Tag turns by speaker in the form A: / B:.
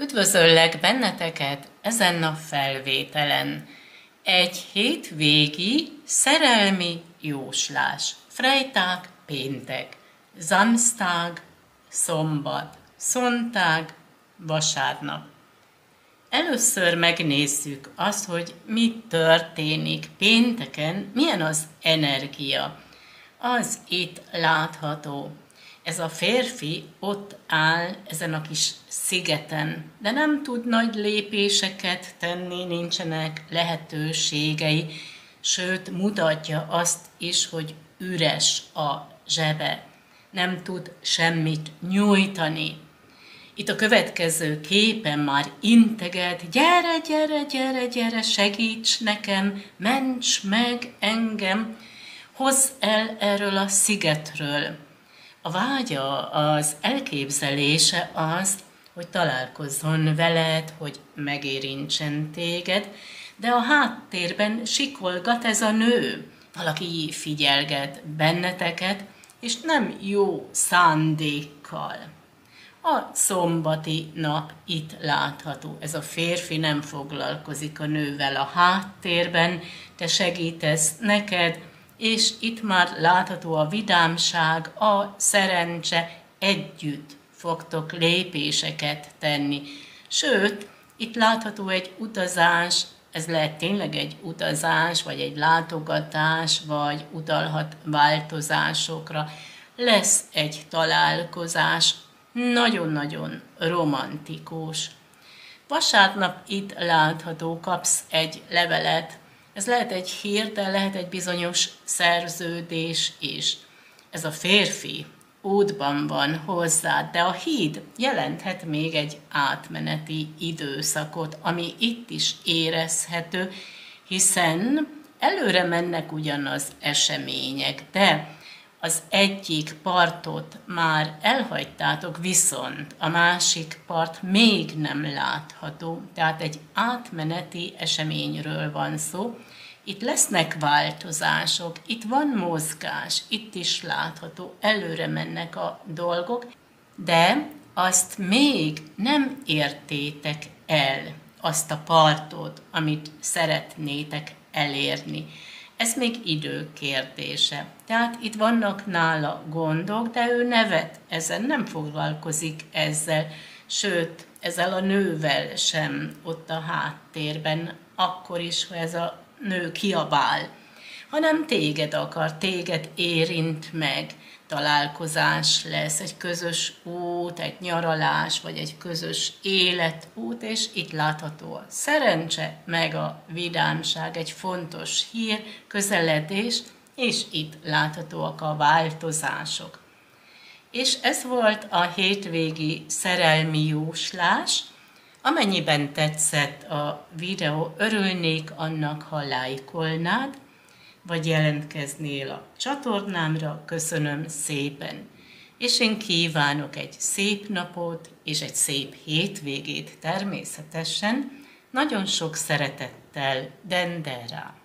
A: Üdvözöllek benneteket ezen a felvételen. Egy hétvégi szerelmi jóslás. Freitag, péntek, Samstag, szombat, szontág, vasárnap. Először megnézzük azt, hogy mi történik pénteken, milyen az energia. Az itt látható ez a férfi ott áll ezen a kis szigeten, de nem tud nagy lépéseket tenni, nincsenek lehetőségei, sőt mutatja azt is, hogy üres a zsebe, nem tud semmit nyújtani. Itt a következő képen már integet, gyere, gyere, gyere, gyere, segíts nekem, ments meg engem, hozz el erről a szigetről a vágya, az elképzelése az, hogy találkozzon veled, hogy megérintsen téged, de a háttérben sikolgat ez a nő. Valaki figyelget benneteket, és nem jó szándékkal. A szombati nap itt látható. Ez a férfi nem foglalkozik a nővel a háttérben, te segítesz neked, és itt már látható a vidámság, a szerencse, együtt fogtok lépéseket tenni. Sőt, itt látható egy utazás, ez lehet tényleg egy utazás, vagy egy látogatás, vagy utalhat változásokra. Lesz egy találkozás, nagyon-nagyon romantikus. Vasárnap itt látható, kapsz egy levelet ez lehet egy hír, de lehet egy bizonyos szerződés is. Ez a férfi útban van hozzád, de a híd jelenthet még egy átmeneti időszakot, ami itt is érezhető, hiszen előre mennek ugyan az események, de az egyik partot már elhagytátok, viszont a másik part még nem látható, tehát egy átmeneti eseményről van szó. Itt lesznek változások, itt van mozgás, itt is látható, előre mennek a dolgok, de azt még nem értétek el, azt a partot, amit szeretnétek elérni. Ez még idő kérdése. Tehát itt vannak nála gondok, de ő nevet ezen, nem foglalkozik ezzel, sőt, ezzel a nővel sem ott a háttérben, akkor is, ha ez a nő kiabál, hanem téged akar, téged érint meg, találkozás lesz, egy közös út, egy nyaralás, vagy egy közös életút, és itt látható a szerencse, meg a vidámság, egy fontos hír, közeledés, és itt láthatóak a változások. És ez volt a hétvégi szerelmi jóslás, Amennyiben tetszett a videó, örülnék annak, ha lájkolnád, vagy jelentkeznél a csatornámra, köszönöm szépen. És én kívánok egy szép napot és egy szép hétvégét természetesen, nagyon sok szeretettel, Dendera.